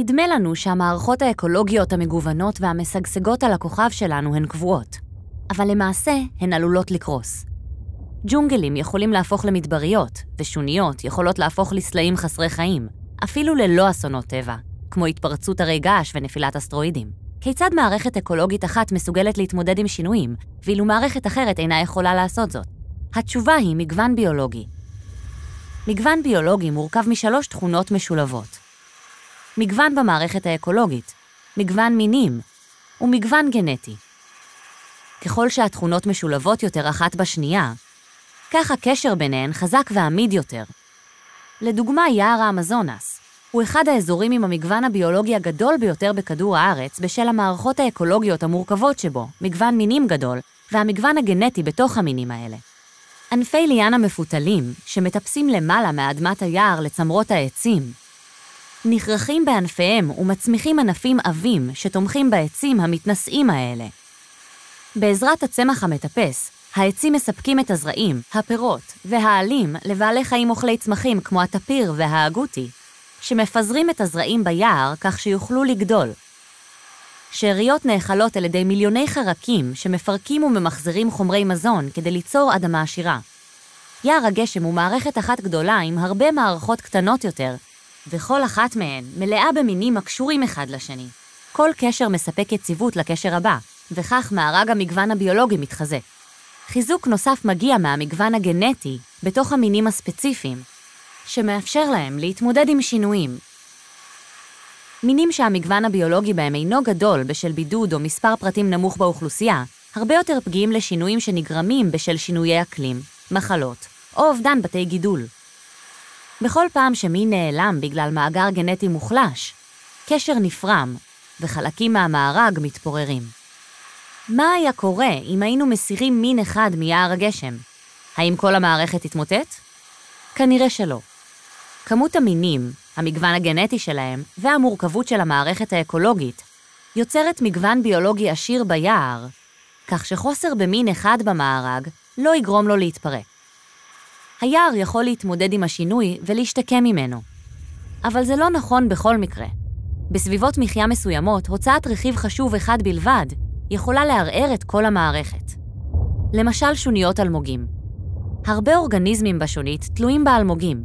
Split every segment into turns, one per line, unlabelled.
נדמה לנו שהמערכות האקולוגיות המגוונות והמשגשגות על הכוכב שלנו הן קבועות, אבל למעשה הן עלולות לקרוס. ג'ונגלים יכולים להפוך למדבריות, ושוניות יכולות להפוך לסלעים חסרי חיים, אפילו ללא אסונות טבע, כמו התפרצות הרי געש ונפילת אסטרואידים. כיצד מערכת אקולוגית אחת מסוגלת להתמודד עם שינויים, ואילו מערכת אחרת אינה יכולה לעשות זאת? התשובה היא מגוון ביולוגי. מגוון ביולוגי מורכב משלוש תכונות משולבות. מגוון במערכת האקולוגית, מגוון מינים ומגוון גנטי. ככל שהתכונות משולבות יותר אחת בשנייה, כך הקשר ביניהן חזק ועמיד יותר. לדוגמה, יער האמזונס הוא אחד האזורים עם המגוון הביולוגי הגדול ביותר בכדור הארץ בשל המערכות האקולוגיות המורכבות שבו, מגוון מינים גדול, והמגוון הגנטי בתוך המינים האלה. ענפי ליאנה מפותלים, שמטפסים למעלה מאדמת היער לצמרות העצים, נכרכים בענפיהם ומצמיחים ענפים עבים שתומכים בעצים המתנשאים האלה. בעזרת הצמח המטפס, העצים מספקים את הזרעים, הפירות והעלים לבעלי חיים אוכלי צמחים כמו הטפיר והאגותי, שמפזרים את הזרעים ביער כך שיוכלו לגדול. שאריות נאכלות על ידי מיליוני חרקים שמפרקים וממחזרים חומרי מזון כדי ליצור אדמה עשירה. יער הגשם הוא מערכת אחת גדולה עם הרבה מערכות קטנות יותר, וכל אחת מהן מלאה במינים הקשורים אחד לשני. כל קשר מספק יציבות לקשר הבא, וכך מארג המגוון הביולוגי מתחזק. חיזוק נוסף מגיע מהמגוון הגנטי בתוך המינים הספציפיים, שמאפשר להם להתמודד עם שינויים. מינים שהמגוון הביולוגי בהם אינו גדול בשל בידוד או מספר פרטים נמוך באוכלוסייה, הרבה יותר פגיעים לשינויים שנגרמים בשל שינויי אקלים, מחלות או אובדן בתי גידול. בכל פעם שמין נעלם בגלל מאגר גנטי מוחלש, קשר נפרם וחלקים מהמארג מתפוררים. מה היה קורה אם היינו מסירים מין אחד מיער הגשם? האם כל המערכת תתמוטט? כנראה שלא. כמות המינים, המגוון הגנטי שלהם והמורכבות של המערכת האקולוגית יוצרת מגוון ביולוגי עשיר ביער, כך שחוסר במין אחד במארג לא יגרום לו להתפרק. היער יכול להתמודד עם השינוי ולהשתקם ממנו. אבל זה לא נכון בכל מקרה. בסביבות מחיה מסוימות, הוצאת רכיב חשוב אחד בלבד יכולה לערער את כל המערכת. למשל שוניות אלמוגים. הרבה אורגניזמים בשונית תלויים באלמוגים.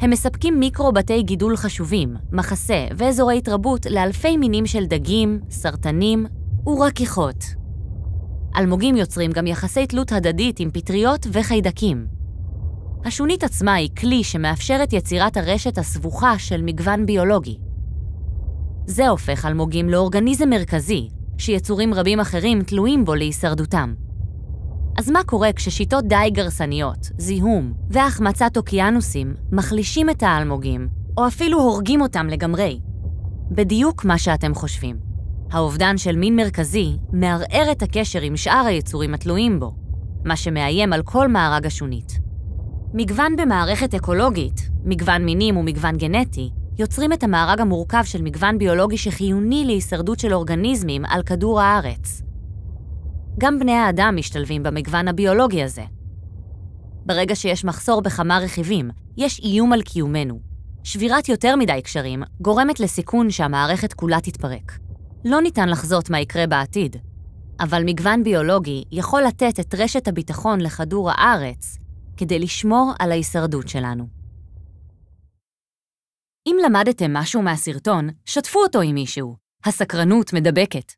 הם מספקים מיקרו-בתי גידול חשובים, מחסה ואזורי התרבות לאלפי מינים של דגים, סרטנים ורקיחות. אלמוגים יוצרים גם יחסי תלות הדדית עם פטריות וחיידקים. השונית עצמה היא כלי שמאפשר את יצירת הרשת הסבוכה של מגוון ביולוגי. זה הופך אלמוגים לאורגניזם מרכזי, שיצורים רבים אחרים תלויים בו להישרדותם. אז מה קורה כששיטות דיג גרסניות, זיהום והחמצת אוקיינוסים מחלישים את האלמוגים, או אפילו הורגים אותם לגמרי? בדיוק מה שאתם חושבים. האובדן של מין מרכזי מערער את הקשר עם שאר היצורים התלויים בו, מה שמאיים על כל מארג השונית. מגוון במערכת אקולוגית, מגוון מינים ומגוון גנטי, יוצרים את המארג המורכב של מגוון ביולוגי שחיוני להישרדות של אורגניזמים על כדור הארץ. גם בני האדם משתלבים במגוון הביולוגי הזה. ברגע שיש מחסור בכמה רכיבים, יש איום על קיומנו. שבירת יותר מדי קשרים גורמת לסיכון שהמערכת כולה תתפרק. לא ניתן לחזות מה יקרה בעתיד, אבל מגוון ביולוגי יכול לתת את רשת הביטחון לכדור הארץ כדי לשמור על ההישרדות שלנו. אם למדתם משהו מהסרטון, שתפו אותו עם מישהו. הסקרנות מדבקת.